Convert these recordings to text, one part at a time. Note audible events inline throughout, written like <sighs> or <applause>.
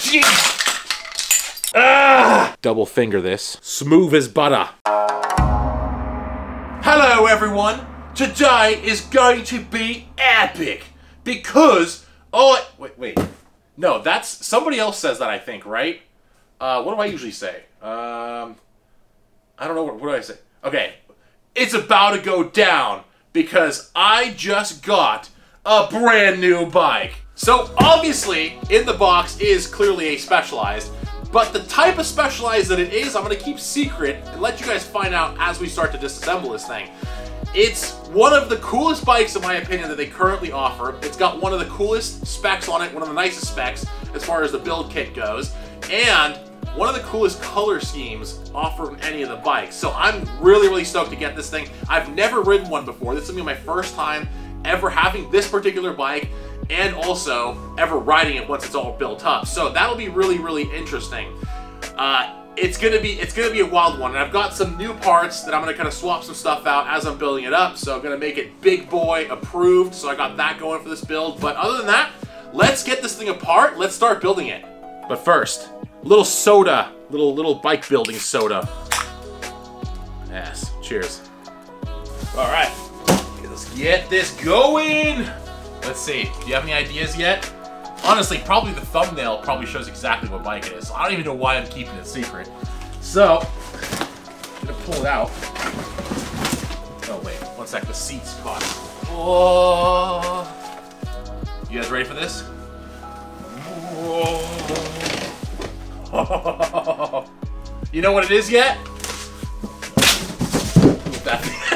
jeez! Ah! Double finger this. Smooth as butter. Hello, everyone. Today is going to be epic because oh wait wait no that's somebody else says that I think right. Uh, what do I usually say? Um, I don't know what, what do I say. Okay, it's about to go down because I just got a brand new bike. So obviously, in the box is clearly a Specialized, but the type of Specialized that it is, I'm gonna keep secret and let you guys find out as we start to disassemble this thing. It's one of the coolest bikes, in my opinion, that they currently offer. It's got one of the coolest specs on it, one of the nicest specs as far as the build kit goes, and one of the coolest color schemes offered from any of the bikes. So I'm really, really stoked to get this thing. I've never ridden one before. This is gonna be my first time ever having this particular bike and also ever riding it once it's all built up. So that'll be really, really interesting. Uh, it's gonna be it's gonna be a wild one, and I've got some new parts that I'm gonna kind of swap some stuff out as I'm building it up. So I'm gonna make it big boy approved. So I got that going for this build. But other than that, let's get this thing apart. Let's start building it. But first, little soda, little little bike building soda. Yes, cheers. All right, let's get this going. Let's see. Do you have any ideas yet? Honestly, probably the thumbnail probably shows exactly what bike it is. So I don't even know why I'm keeping it secret. So, I'm gonna pull it out. Oh wait, one sec, the seat's caught. Oh. You guys ready for this? Whoa. <laughs> you know what it is yet? <laughs>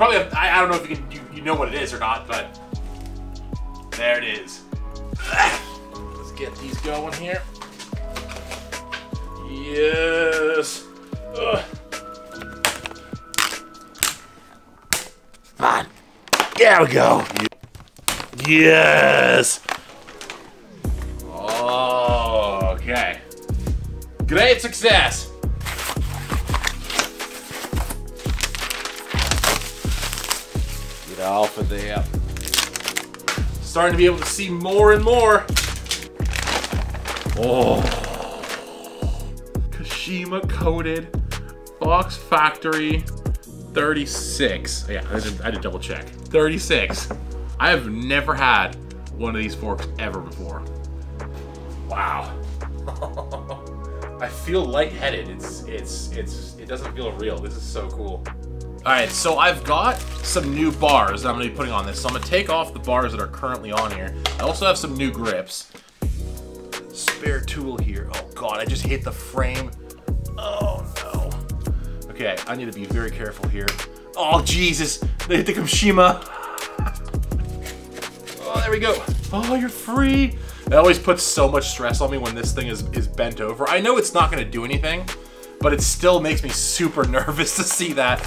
probably have, I, I don't know if you can you, you know what it is or not, but there it is. Let's get these going here. Yes. Ugh. On. There we go. Yes. Okay. Great success. Off of there. Starting to be able to see more and more. Oh. Kashima coated Fox Factory 36. Yeah, I did, I did double check. 36. I have never had one of these forks ever before. Wow. <laughs> I feel lightheaded. It's it's it's it doesn't feel real. This is so cool. All right, so I've got some new bars that I'm gonna be putting on this. So I'm gonna take off the bars that are currently on here. I also have some new grips. Spare tool here. Oh God, I just hit the frame. Oh no. Okay, I need to be very careful here. Oh Jesus, they hit the Kashima. <laughs> Oh, there we go. Oh, you're free. It always puts so much stress on me when this thing is, is bent over. I know it's not gonna do anything, but it still makes me super <laughs> nervous to see that.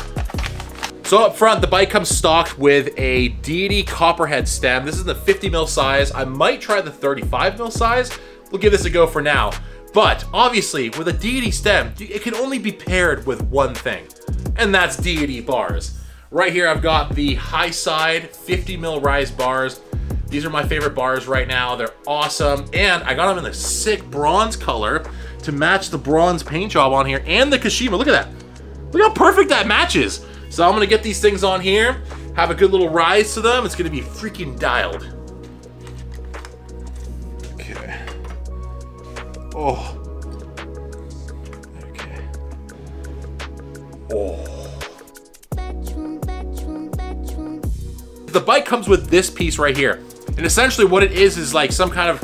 So up front, the bike comes stocked with a Deity Copperhead stem. This is the 50 mil size. I might try the 35 mil size. We'll give this a go for now. But obviously, with a Deity stem, it can only be paired with one thing, and that's Deity bars. Right here, I've got the Highside 50 mil rise bars. These are my favorite bars right now. They're awesome. And I got them in the sick bronze color to match the bronze paint job on here and the Kashima. Look at that. Look how perfect that matches. So I'm gonna get these things on here, have a good little rise to them. It's gonna be freaking dialed. Okay. Oh. Okay. Oh. The bike comes with this piece right here. And essentially what it is is like some kind of,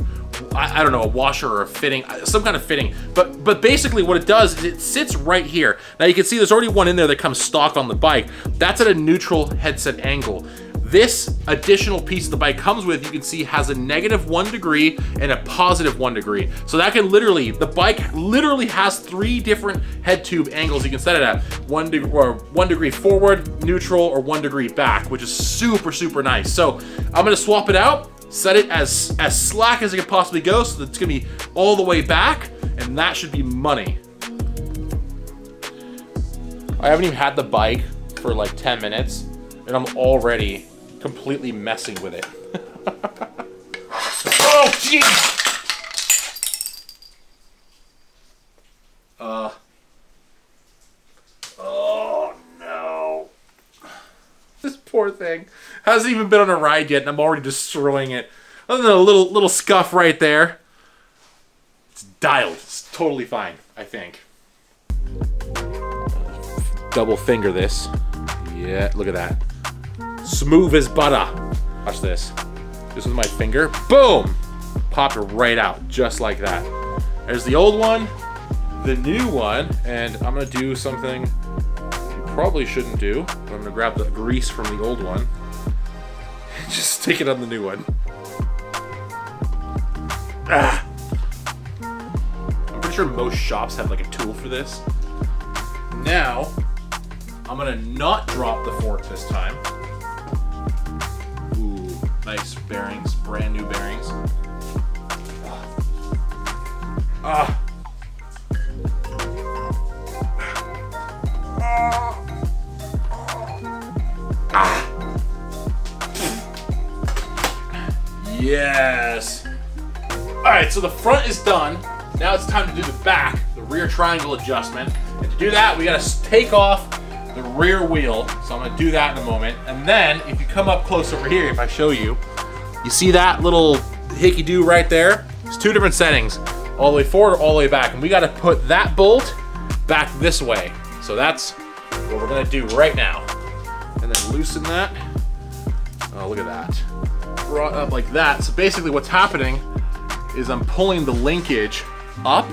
I, I, don't know, a washer or a fitting, uh, some kind of fitting. But but basically what it does is it sits right here. Now you can see there's already one in there that comes stock on the bike. That's at a neutral headset angle. This additional piece the bike comes with, you can see has a negative one degree and a positive one degree. So that can literally, the bike literally has three different head tube angles you can set it at. One, de or one degree forward, neutral, or one degree back, which is super, super nice. So I'm gonna swap it out, set it as, as slack as it can possibly go so that it's gonna be all the way back, and that should be money. I haven't even had the bike for like 10 minutes, and I'm already completely messing with it. <laughs> Oh, jeez. Uh. Oh no. This thing hasn't even been on a ride yet, and I'm already destroying it. Other than a little little scuff right there. It's dialed. It's totally fine, I think. Double finger this. Yeah, look at that. Smooth as butter. Watch this. This is my finger. Boom! Popped right out, just like that. There's the old one, the new one, and I'm gonna do something probably shouldn't do. I'm gonna grab the grease from the old one and <laughs> just stick it on the new one. Ah. I'm pretty sure most shops have like a tool for this. Now, I'm gonna not drop the fork this time. Ooh, nice bearings, brand new bearings. Ah. Ah. Yes. All right, so the front is done. Now it's time to do the back, the rear triangle adjustment. And to do that, we gotta take off the rear wheel. So I'm gonna do that in a moment. And then if you come up close over here, if I show you, you see that little hickey-do right there? It's two different settings, all the way forward or all the way back. And we gotta put that bolt back this way. So that's what we're gonna do right now. And then loosen that. Oh, look at that. Brought up like that. So basically what's happening is I'm pulling the linkage up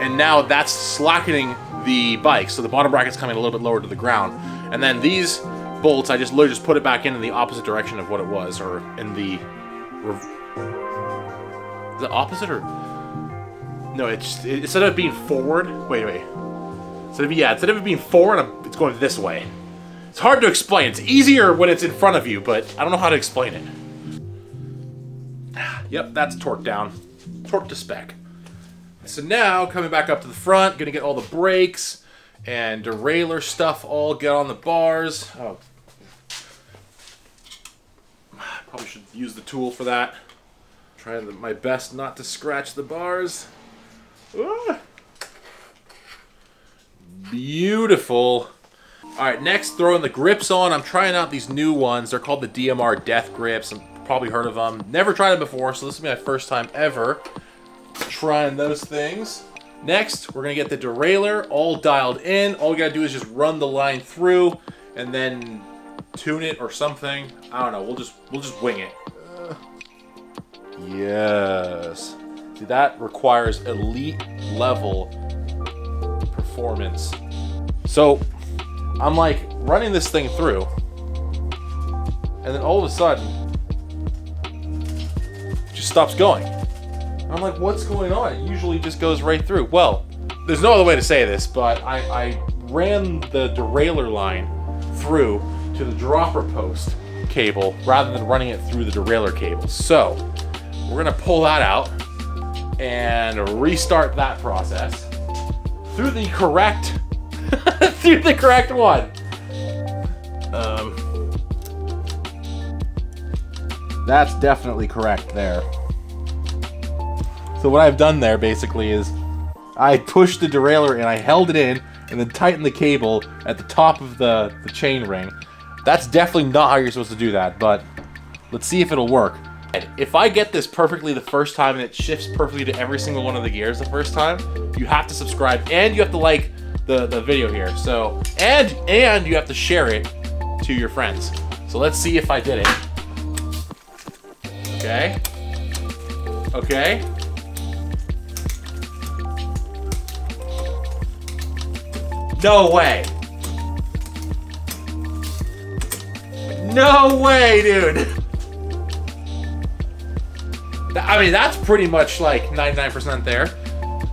and now that's slackening the bike. So the bottom bracket's coming a little bit lower to the ground. And then these bolts, I just literally just put it back in in the opposite direction of what it was, or in the... The opposite, or... No, it's it, instead of being forward... Wait, wait. Instead of, yeah, instead of it being forward, it's going this way. It's hard to explain. It's easier when it's in front of you, but I don't know how to explain it. Yep, that's torque down. Torque to spec. So now, coming back up to the front, gonna get all the brakes and derailleur stuff all get on the bars. Oh. <sighs> Probably should use the tool for that. Trying my best not to scratch the bars. Ah. Beautiful. Alright, next throwing the grips on. I'm trying out these new ones. They're called the DMR Death Grips. I've probably heard of them. Never tried them before, so this will be my first time ever trying those things. Next, we're gonna get the derailleur all dialed in. All we gotta do is just run the line through and then tune it or something. I don't know. We'll just we'll just wing it. Uh, yes. See, that requires elite level performance. So I'm like running this thing through, and then all of a sudden, just stops going. I'm like, what's going on? It usually just goes right through. Well, there's no other way to say this, but I, I ran the derailleur line through to the dropper post cable rather than running it through the derailleur cable. So we're gonna pull that out and restart that process through the correct <laughs> through the correct one. That's definitely correct there. So what I've done there basically is I pushed the derailleur and I held it in and then tightened the cable at the top of the, the chain ring. That's definitely not how you're supposed to do that, but let's see if it'll work. And if I get this perfectly the first time and it shifts perfectly to every single one of the gears the first time, you have to subscribe and you have to like the, the video here. So, and, and you have to share it to your friends. So let's see if I did it. Okay. Okay. No way. No way, dude. I mean, that's pretty much like 99% there.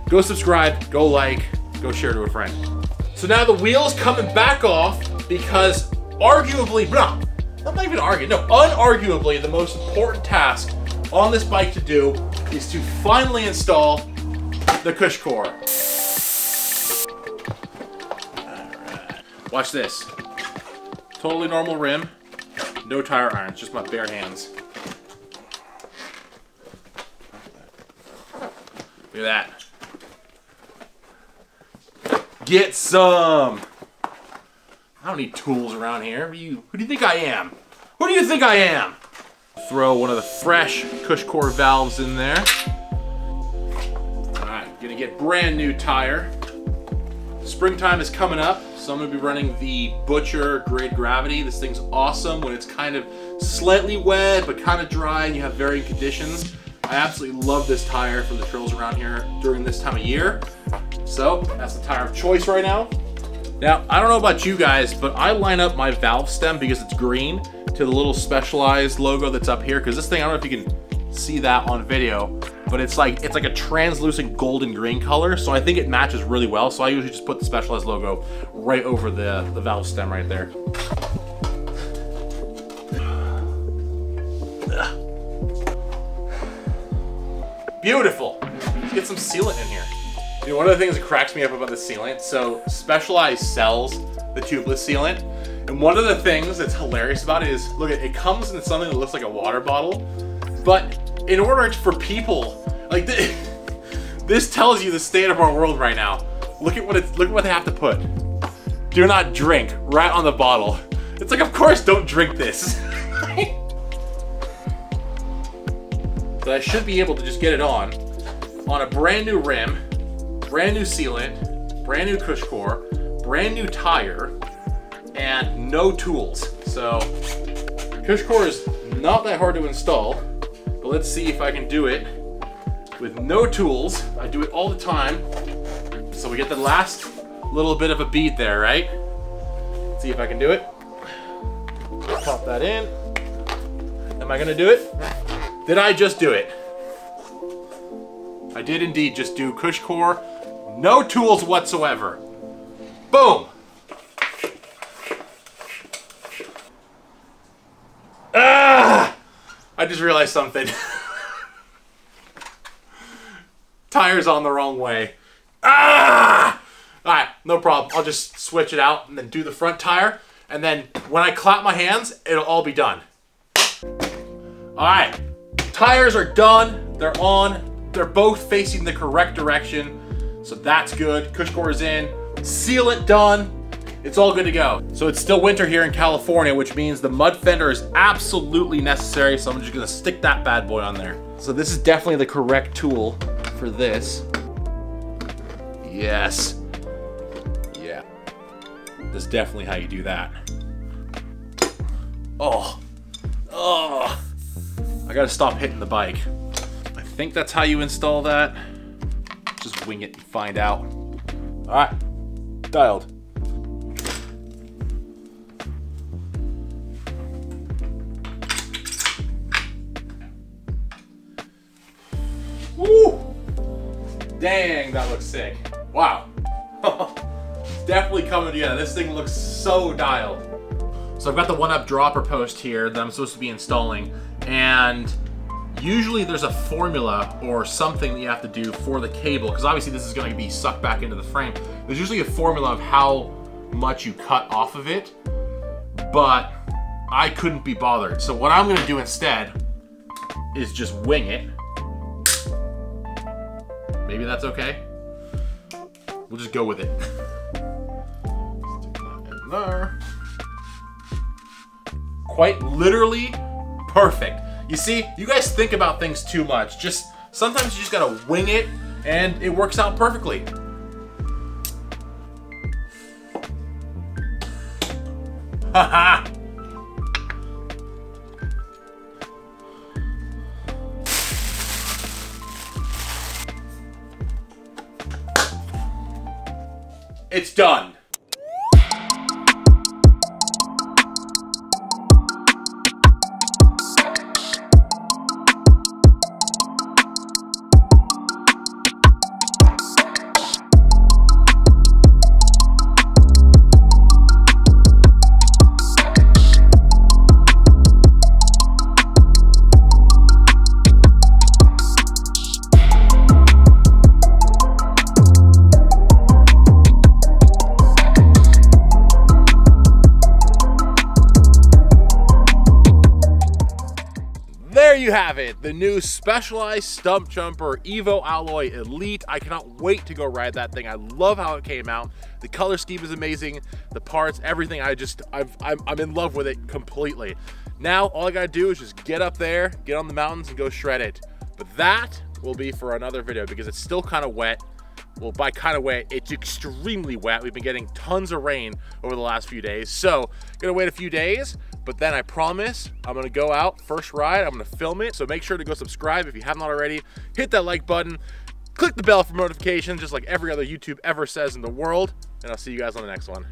Go subscribe, go like, go share to a friend. So now the wheel's coming back off because arguably, no, I'm not even arguing, no, unarguably the most important task on this bike to do is to finally install the Cushcore. Watch this. Totally normal rim. No tire irons, just my bare hands. Look at that. Get some. I don't need tools around here. Who do you, who do you think I am? Who do you think I am? Throw one of the fresh Cushcore valves in there. All right, gonna get brand new tire. Springtime is coming up, so I'm gonna be running the Butcher GRID Gravity. This thing's awesome when it's kind of slightly wet, but kind of dry and you have varying conditions. I absolutely love this tire for the trails around here during this time of year. So that's the tire of choice right now. Now, I don't know about you guys, but I line up my valve stem because it's green to the little specialized logo that's up here. Because this thing, I don't know if you can see that on video, but it's like it's like a translucent golden green color. So I think it matches really well. So I usually just put the specialized logo right over the, the valve stem right there. Beautiful. Let's get some sealant in here. Know, one of the things that cracks me up about the sealant, so Specialized sells the tubeless sealant, and one of the things that's hilarious about it is, look, at it comes in something that looks like a water bottle, but in order for people, like this, <laughs> this tells you the state of our world right now. Look at what it's, look at what they have to put. Do not drink, right on the bottle. It's like, of course, don't drink this. <laughs> but I should be able to just get it on, on a brand new rim, brand new sealant, brand new Cushcore, brand new tire, and no tools. So Cushcore is not that hard to install, but let's see if I can do it with no tools. I do it all the time. So we get the last little bit of a bead there, right? Let's see if I can do it. Pop that in. Am I gonna do it? Did I just do it? I did indeed just do Cushcore no tools whatsoever. Boom. Ah! I just realized something. <laughs> Tire's on the wrong way. Ah! Alright, no problem. I'll just switch it out and then do the front tire. And then when I clap my hands, it'll all be done. Alright, tires are done. They're on. They're both facing the correct direction. So that's good. Cushcore is in. Sealant done. It's all good to go. So it's still winter here in California, which means the mud fender is absolutely necessary. So I'm just gonna stick that bad boy on there. So this is definitely the correct tool for this. Yes. Yeah. That's definitely how you do that. Oh. Oh. I gotta stop hitting the bike. I think that's how you install that. Wing it and find out. All right, dialed. Woo! Dang, that looks sick. Wow. <laughs> Definitely coming together. This thing looks so dialed. So I've got the OneUp dropper post here that I'm supposed to be installing, and Usually there's a formula or something that you have to do for the cable, because obviously this is going to be sucked back into the frame. There's usually a formula of how much you cut off of it, but I couldn't be bothered. So what I'm going to do instead is just wing it. Maybe that's okay. We'll just go with it. <laughs> there. Quite literally perfect. You see, you guys think about things too much. Just sometimes you just gotta wing it and it works out perfectly. Haha! <laughs> it's done. Have it, the new Specialized Stumpjumper Evo Alloy Elite. I cannot wait to go ride that thing. I love how it came out. The color scheme is amazing. The parts, everything, I just, I've, I'm, I'm in love with it completely. Now, all I gotta do is just get up there, get on the mountains and go shred it. But that will be for another video because it's still kind of wet. Well, by kind of wet, it's extremely wet. We've been getting tons of rain over the last few days. So, gonna wait a few days, but then I promise I'm gonna go out first ride. I'm gonna film it. So make sure to go subscribe if you have not already. Hit that like button. Click the bell for notifications, just like every other YouTube ever says in the world. And I'll see you guys on the next one.